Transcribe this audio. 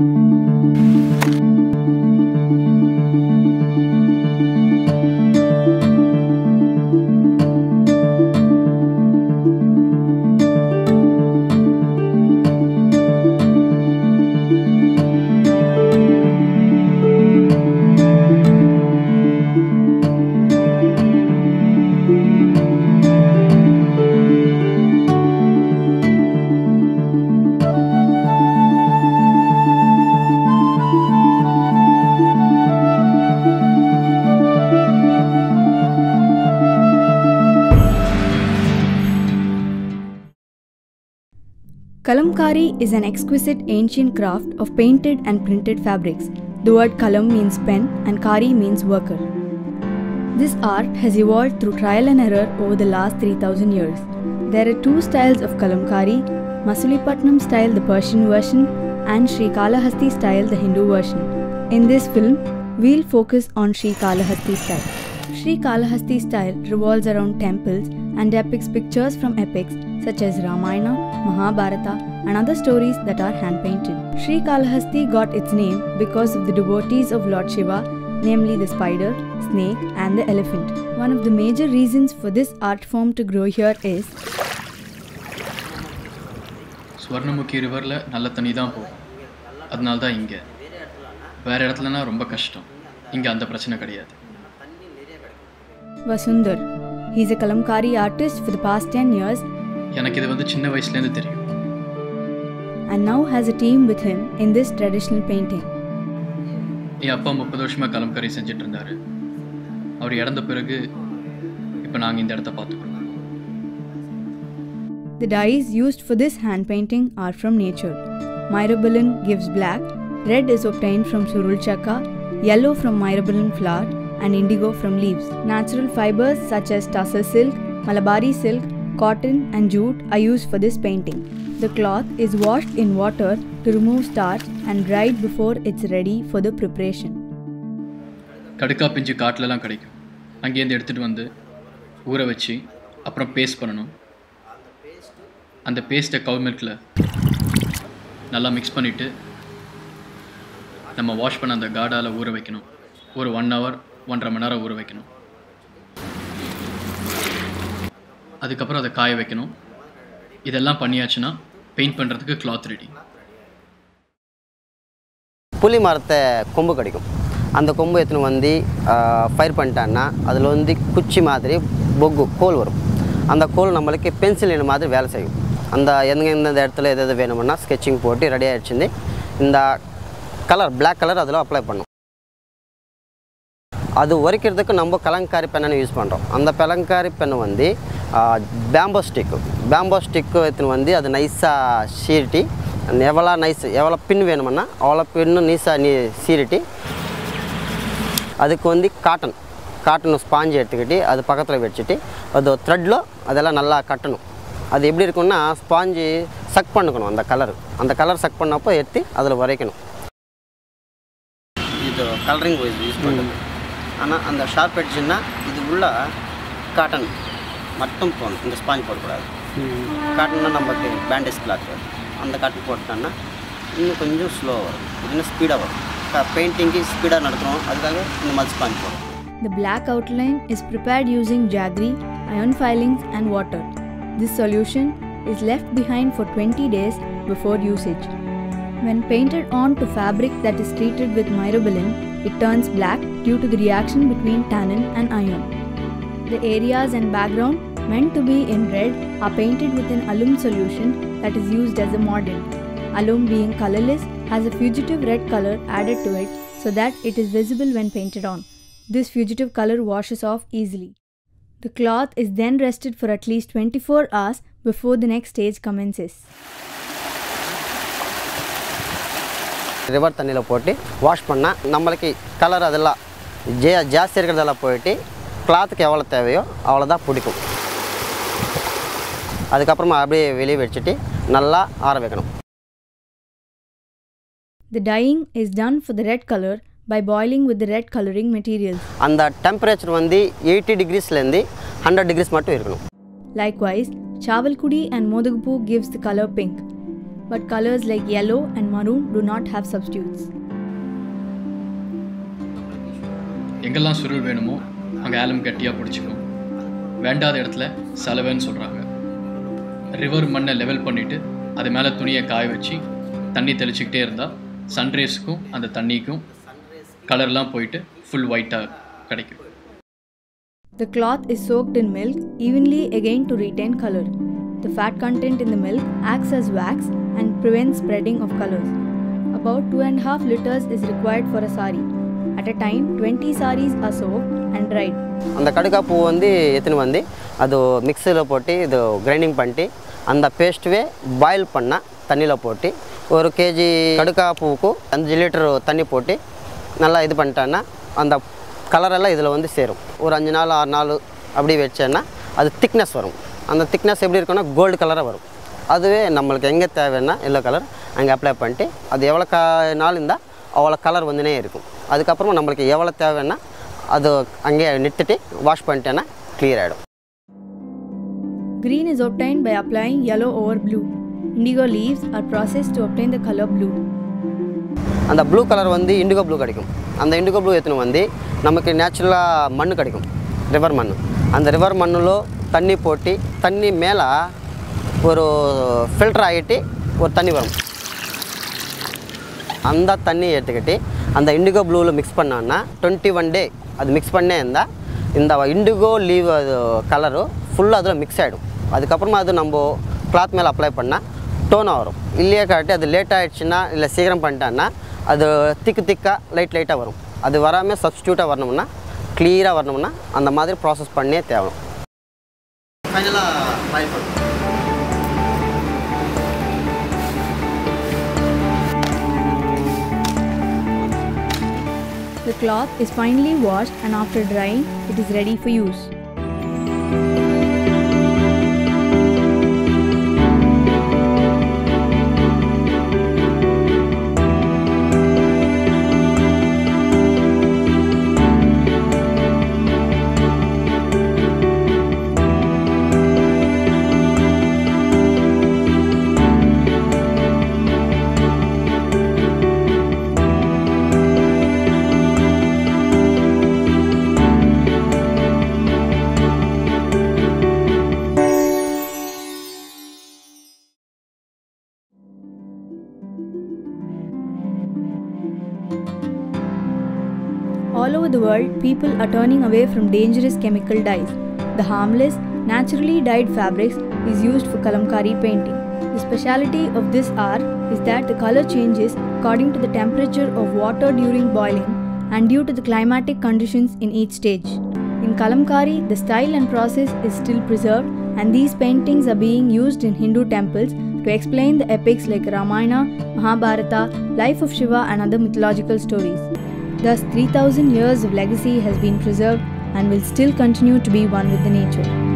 うん。Kalamkari is an exquisite ancient craft of painted and printed fabrics. The word kalam means pen and kari means worker. This art has evolved through trial and error over the last 3000 years. There are two styles of kalamkari Masulipatnam style, the Persian version, and Sri Kalahasti style, the Hindu version. In this film, we'll focus on Sri Kalahasti style. Sri Kalahasti style revolves around temples and depicts pictures from epics such as Ramayana, Mahabharata, and other stories that are hand painted. Sri Kalahasti got its name because of the devotees of Lord Shiva, namely the spider, snake, and the elephant. One of the major reasons for this art form to grow here is Swarnamukhi ரிவரில் நல்ல தண்ணி தான் போகும் அதனால தான் இங்கே வேறு இடத்துலனா ரொம்ப கஷ்டம் இங்கே அந்த பிரச்சனை கிடையாது Vasundar. He's a Kalamkari artist for the past 10 years எனக்கு இது வந்து சின்ன வயசுலேருந்து தெரியும் and now has a team with him in this traditional painting. என் அப்பா முப்பது வருஷமாக கலம்கரி செஞ்சுட்டு இருந்தார் அவர் இறந்த பிறகு இப்போ நாங்கள் இந்த இடத்த பார்த்துக்கிறோம் The dyes used for this hand painting are from nature. Myrobalan gives black, red is obtained from surul chakka, yellow from myrobalan flower, and indigo from leaves. Natural fibers such as tussar silk, Malabari silk, cotton, and jute are used for this painting. The cloth is washed in water to remove starch and dried before it's ready for the preparation. கடுக்கா பிஞ்சு காட்டிலலாம் கிடைக்கும் அங்கேருந்து எடுத்துகிட்டு வந்து ஊற வச்சு அப்புறம் paste பண்ணணும் அந்த பேஸ்ட்டை கவு மில்கில் நல்லா மிக்ஸ் பண்ணிவிட்டு நம்ம வாஷ் பண்ண அந்த காடால ஊற வைக்கணும் ஒரு ஒன் ஹவர் ஒன்றரை மணி நேரம் ஊற வைக்கணும். அதுக்கப்புறம் அதை காய வைக்கணும். இதெல்லாம் பண்ணியாச்சுன்னா பெயிண்ட் பண்ணுறதுக்கு கிளாத் ரெடி புளி மரத்தை கொம்பு கிடைக்கும். அந்த கொம்பு எடுத்துன்னு வந்து ஃபயர் பண்ணிட்டான்னா அதில் வந்து குச்சி மாதிரி பொக்கு கோல் வரும். அந்த கோல் நம்மளுக்கு பென்சில் என்ன மாதிரி வேலை செய்யும். அந்த எந்த எந்தெந்த இடத்துல எது எது வேணும்னா ஸ்கெட்சிங் போட்டு ரெடி ஆகிடுச்சிருந்து இந்த கலர் பிளாக் கலர் அதில் அப்ளை பண்ணும் அது உரைக்கிறதுக்கு நம்ம கலங்காரி பெண்ணை யூஸ் பண்ணுறோம் அந்த கலங்காரி பெண்ணை வந்து பேம்போ ஸ்டிக்கு பேம்போ ஸ்டிக்கு எடுத்துன்னு வந்து அது நைஸாக சீரிட்டி எவ்வளோ நைஸ் எவ்வளோ பின் வேணுமுன்னா அவ்வளோ பின்னு நீஸாக நீ சீரிட்டி அதுக்கு வந்து காட்டன் காட்டன் ஸ்பாஞ்சு எடுத்துக்கிட்டு அது பக்கத்தில் வச்சுட்டு அது த்ரெட்டில் அதெல்லாம் நல்லா கட்டணும் அது எப்படி இருக்கும்னா ஸ்பாஞ்சு சக் பண்ணிக்கணும் அந்த கலர் அந்த கலர் சக் பண்ணப்போ எடுத்து அதில் வரைக்கணும் இது கலரிங் யூஸ் பண்ணுறது ஆனால் அந்த ஷார்ப் அடிச்சுன்னா இது உள்ள காட்டன் மட்டும் போகணும் இந்த ஸ்பாஞ்ச் போடக்கூடாது காட்டன்னா நமக்கு பேண்டேஜ் கிளாத் வரும் அந்த காட்டன் போட்டுட்டோன்னா இன்னும் கொஞ்சம் ஸ்லோவாக வரும் இன்னும் ஸ்பீடாக வரும் பெயிண்டிங்கு ஸ்பீடாக நடத்துகிறோம் அதுக்காக இந்த மாதிரி ஸ்பாஞ்ச் போடும் The black outline is prepared using jaggery, iron filings, and water. This solution is left behind for 20 days before usage. When painted on to fabric that is treated with myrobalan, it turns black due to the reaction between tannin and iron. The areas and background meant to be in red are painted with an alum solution that is used as a mordant. Alum being colorless has a fugitive red color added to it so that it is visible when painted on. This fugitive color washes off easily. The cloth is then rested for at least 24 hours before the next stage commences. River தண்ணியில் போட்டு wash பண்ணால் நம்மளுக்கு colour அதெல்லாம் J ஜாஸ்தி இருக்கிறதெல்லாம் போயிட்டு கிளாத்துக்கு எவ்வளோ தேவையோ அவ்வளோதான் பிடிக்கும் அதுக்கப்புறமா அப்படியே வெளியே வச்சுட்டு நல்லா ஆற வைக்கணும் The dyeing is done for the red color by boiling with the red coloring materials. அந்த டெம்பரேச்சர் வந்து எயிட்டி டிகிரிஸ்லேருந்து ஹண்ட்ரட் டிகிரிஸ் மட்டும் இருக்கணும் Likewise, Chavalkudi and Modugpu gives the color pink. But colors like yellow and maroon do not have substitutes. எங்கெல்லாம் சுருள் வேணுமோ அங்கே ஆலம் கட்டியாக பிடிச்சிக்கும் வேண்டாத இடத்துல சலவைன்னு சொல்கிறாங்க ரிவர் மண்ணை லெவல் பண்ணிவிட்டு அது மேலே துணியை காய வச்சு தண்ணி தெளிச்சிக்கிட்டே இருந்தால் சன்ரேஸுக்கும் அந்த தண்ணிக்கும் கலர்லாம் போயிட்டு ஃபுல் ஒயிட்டாக கிடைக்கும் The cloth is soaked in milk evenly again to retain color. The fat content in the milk acts as wax prevents spreading of colors. About 2.5 liters is required for a sari. At a time, 20 saris are soaked and dried. அந்த கடுக்கா பூ வந்து எத்தனை வந்து அது மிக்சியில் போட்டு இது grinding பண்ணிட்டு அந்த பேஸ்ட்டுவே பாயில் பண்ண தண்ணியில் போட்டு ஒரு கேஜி கடுக்கா பூவுக்கு அஞ்சு லிட்டர் தண்ணி போட்டு நல்லா இது பண்ணிட்டேன்னா அந்த கலரெல்லாம் இதில் வந்து சேரும் ஒரு அஞ்சு நாள் ஆறு நாள் அப்படி வச்சேன்னா அது திக்னஸ் வரும் அந்த திக்னஸ் எப்படி இருக்குன்னா கோல்டு கலராக வரும் அதுவே நம்மளுக்கு எங்கே தேவைன்னா எல்லோ கலர் அங்கே அப்ளை பண்ணிட்டு அது எவ்வளோ கா நாள் இருந்தால் அவ்வளோ கலர் வந்துனே இருக்கும் அதுக்கப்புறமா நம்மளுக்கு எவ்வளோ தேவைன்னா அது அங்கேயே நிறுத்திட்டு வாஷ் பண்ணிட்டேன்னா clear ஆகிடும் Green is obtained by applying yellow over blue. Indigo leaves are processed to obtain the color blue. அந்த ப்ளூ கலர் வந்து இண்டிகோ ப்ளூ கிடைக்கும் அந்த இண்டிகோ ப்ளூ எத்தனை வந்து நமக்கு நேச்சுரலாக மண் கிடைக்கும் ரிவர் மண் அந்த ரிவர் மண்ணில் தண்ணி போட்டு தண்ணி மேலே ஒரு ஃபில்டர் ஆகிட்டு ஒரு தண்ணி வரும். அந்த தண்ணி எடுத்துக்கிட்டு அந்த இண்டிகோ ப்ளூவில் மிக்ஸ் பண்ணோன்னா டுவெண்ட்டி ஒன் டே அது மிக்ஸ் பண்ணே இருந்தால் இந்த இண்டிகோ லீவ் அது கலரு ஃபுல்லாக அதில் மிக்ஸ் ஆகிடும் அதுக்கப்புறமா அது நம்ம கிளாத் மேலே அப்ளை பண்ணால் டோனாக வரும். இல்லையே காட்டி அது லேட் ஆகிடுச்சுன்னா இல்லை சீக்கிரம் பண்ணிட்டான்னா அது திக்கு திக்காக லைட் லைட்டாக வரும். அது வராமல் சப்ஸ்டியூட்டாக வரணும்னா கிளியராக வரணும்னா அந்த மாதிரி ப்ராசஸ் பண்ணியே தேவை ஃபைனலாக The cloth is finally washed and after drying, it is ready for use. All over the world, people are turning away from dangerous chemical dyes. The harmless, naturally dyed fabrics is used for kalamkari painting. The speciality of this art is that the color changes according to the temperature of water during boiling and due to the climatic conditions in each stage. In kalamkari, the style and process is still preserved, and these paintings are being used in Hindu temples to explain the epics like Ramayana, Mahabharata, life of Shiva, and other mythological stories. Thus, 3000 years of legacy has been preserved and will still continue to be one with the nature.